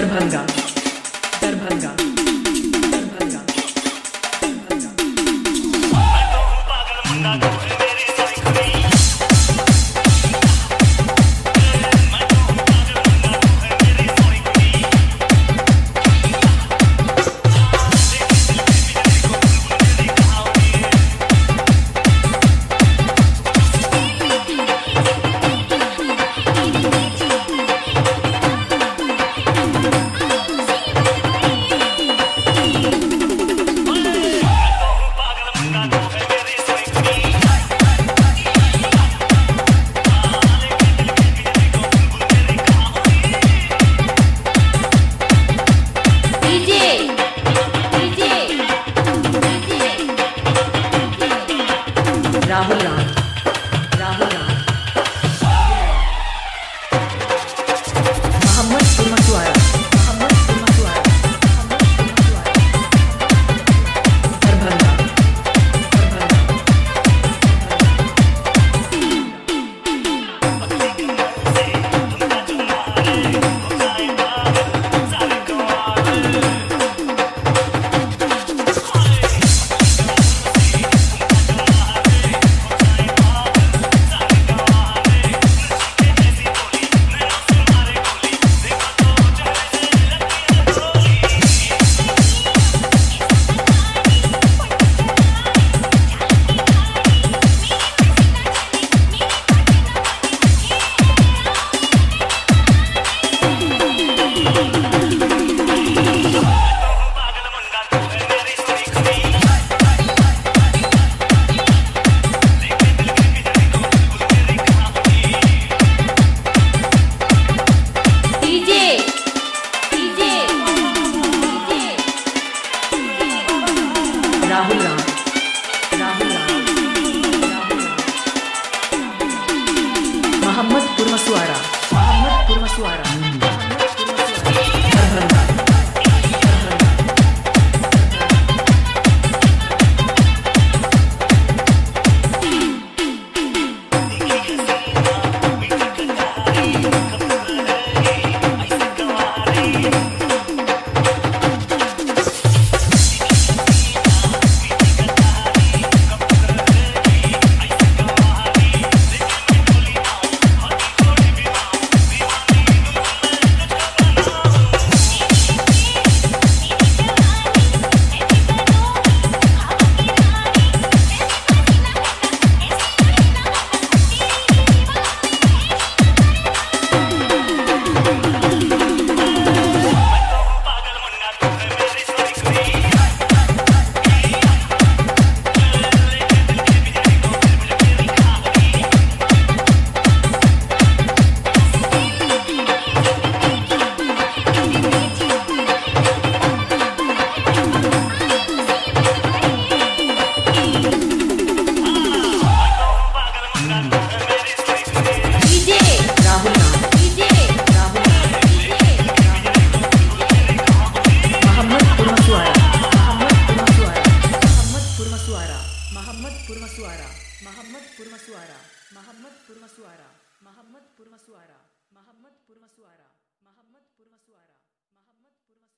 Darbhanga. Suara. Muhammad Purma Suara. Hmm.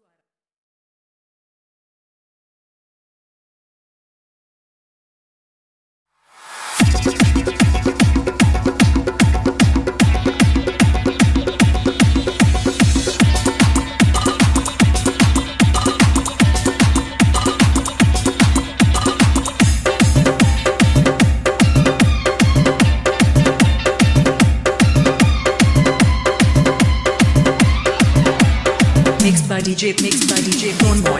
suara. DJ, mixed by DJ Phone Boy,